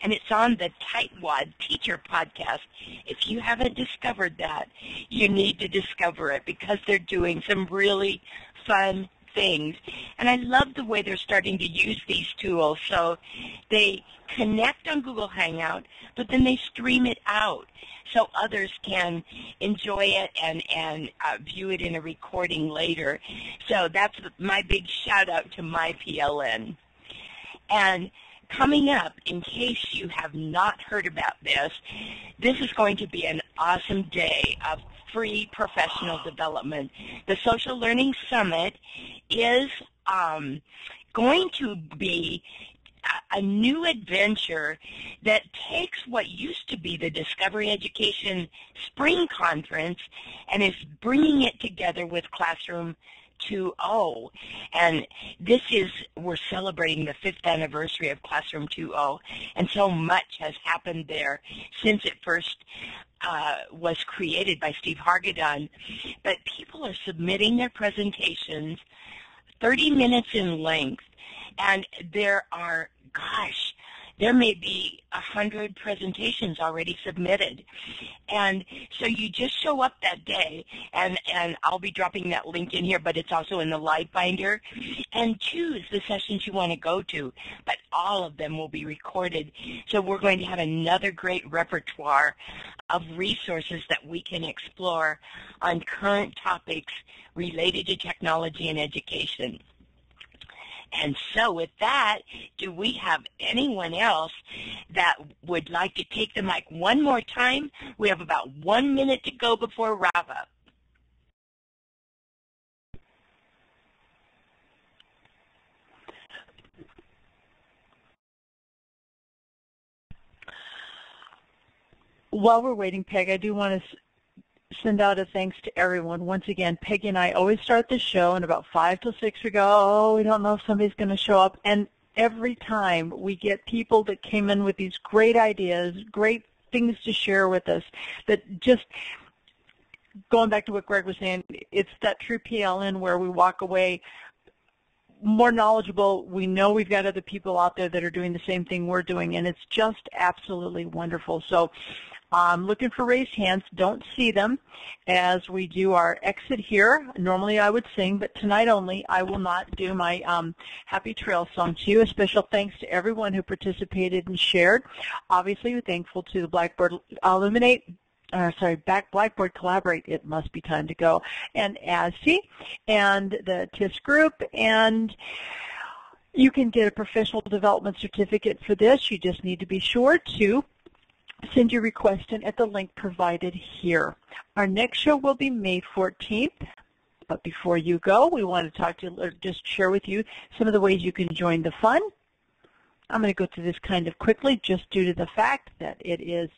and it's on the Tightwad Teacher Podcast. If you haven't discovered that, you need to discover it because they're doing some really fun things. And I love the way they're starting to use these tools. So they connect on Google Hangout, but then they stream it out so others can enjoy it and, and uh, view it in a recording later. So that's my big shout out to my PLN. And coming up, in case you have not heard about this, this is going to be an awesome day of free professional development. The Social Learning Summit is um, going to be a new adventure that takes what used to be the Discovery Education Spring Conference and is bringing it together with Classroom 2.0. And this is, we're celebrating the fifth anniversary of Classroom 2.0, and so much has happened there since it first uh, was created by Steve Hargadon. But people are submitting their presentations 30 minutes in length, and there are, gosh, there may be a hundred presentations already submitted. And so you just show up that day, and, and I'll be dropping that link in here, but it's also in the LiveBinder, and choose the sessions you want to go to. But all of them will be recorded. So we're going to have another great repertoire of resources that we can explore on current topics related to technology and education. And so with that, do we have anyone else that would like to take the mic one more time? We have about one minute to go before wrap up. While we're waiting, Peg, I do want to send out a thanks to everyone. Once again, Peggy and I always start the show, and about 5 to 6 we go, oh, we don't know if somebody's going to show up. And every time we get people that came in with these great ideas, great things to share with us that just going back to what Greg was saying, it's that true PLN where we walk away more knowledgeable. We know we've got other people out there that are doing the same thing we're doing, and it's just absolutely wonderful. So I'm looking for raised hands. Don't see them as we do our exit here. Normally I would sing, but tonight only I will not do my um, Happy Trail song to you. A special thanks to everyone who participated and shared. Obviously, we're thankful to the Blackboard Elluminate uh, sorry, back Blackboard Collaborate, it must be time to go, and AzTEA, and the TIS group, and you can get a professional development certificate for this. You just need to be sure to send your request in at the link provided here. Our next show will be May 14th. But before you go, we want to talk to you, just share with you some of the ways you can join the fun. I'm going to go through this kind of quickly just due to the fact that it is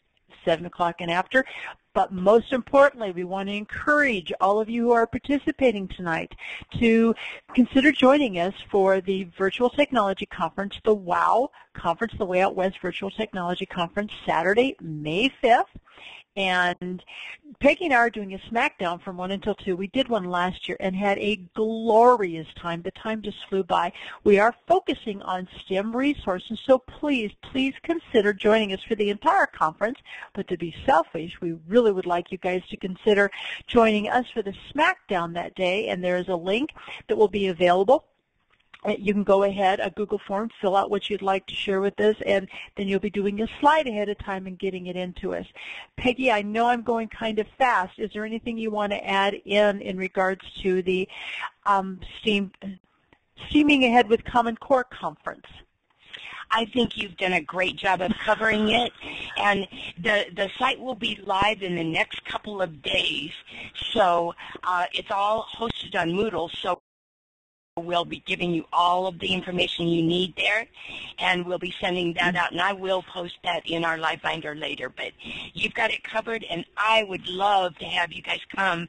7 o'clock and after. But most importantly, we want to encourage all of you who are participating tonight to consider joining us for the Virtual Technology Conference, the WOW Conference, the Way Out West Virtual Technology Conference, Saturday, May 5th. And Peggy and I are doing a SmackDown from 1 until 2. We did one last year and had a glorious time. The time just flew by. We are focusing on STEM resources, so please, please consider joining us for the entire conference. But to be selfish, we really would like you guys to consider joining us for the SmackDown that day, and there is a link that will be available you can go ahead, a Google form, fill out what you'd like to share with us, and then you'll be doing a slide ahead of time and getting it into us. Peggy, I know I'm going kind of fast. Is there anything you want to add in in regards to the um, STEAM, Steaming Ahead with Common Core conference? I think you've done a great job of covering it, and the the site will be live in the next couple of days. So uh, it's all hosted on Moodle. So We'll be giving you all of the information you need there, and we'll be sending that out, and I will post that in our LiveBinder later. But you've got it covered, and I would love to have you guys come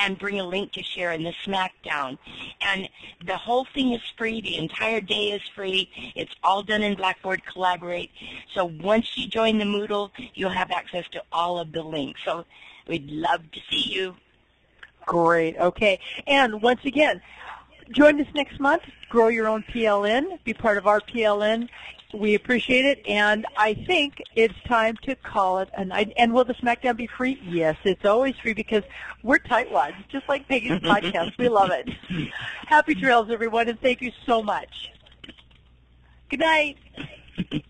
and bring a link to share in the SmackDown. And the whole thing is free. The entire day is free. It's all done in Blackboard Collaborate. So once you join the Moodle, you'll have access to all of the links. So we'd love to see you. Great. Okay. And once again, join us next month. Grow your own PLN. Be part of our PLN. We appreciate it, and I think it's time to call it a night. And will the SmackDown be free? Yes, it's always free because we're tightwads, just like Peggy's podcast. We love it. Happy trails, everyone, and thank you so much. Good night.